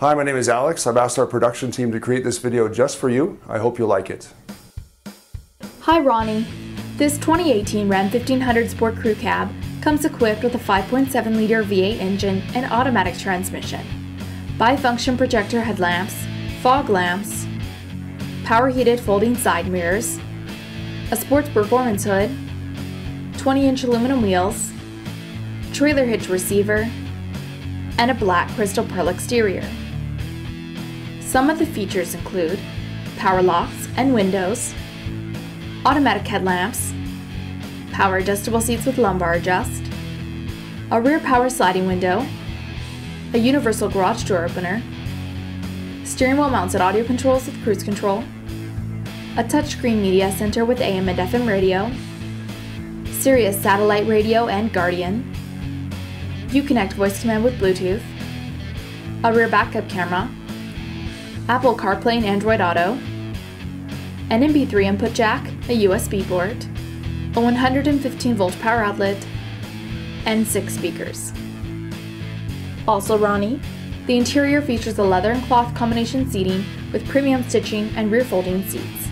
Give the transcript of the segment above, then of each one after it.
Hi, my name is Alex. I've asked our production team to create this video just for you. I hope you'll like it. Hi Ronie. This 2018 Ram 1500 Sport Crew Cab comes equipped with a 5.7 liter V8 engine and automatic transmission, bifunction projector headlamps, fog lamps, power heated folding side mirrors, a sports performance hood, 20 inch aluminum wheels, trailer hitch receiver, and a black crystal pearl exterior. Some of the features include power locks and windows, automatic headlamps, power adjustable seats with lumbar adjust, a rear power sliding window, a universal garage door opener, steering wheel mounted audio controls with cruise control, a touchscreen media center with AM and FM radio, Sirius satellite radio and Guardian, Uconnect voice command with Bluetooth, a rear backup camera, Apple CarPlay and Android Auto, an MP3 input jack, a USB port, a 115 volt power outlet, and six speakers. Also, Ronie, the interior features a leather and cloth combination seating with premium stitching and rear folding seats.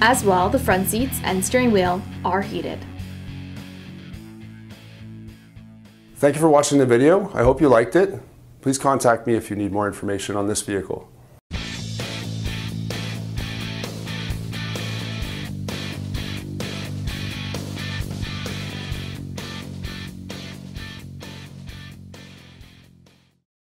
As well, the front seats and steering wheel are heated. Thank you for watching the video. I hope you liked it. Please contact me if you need more information on this vehicle.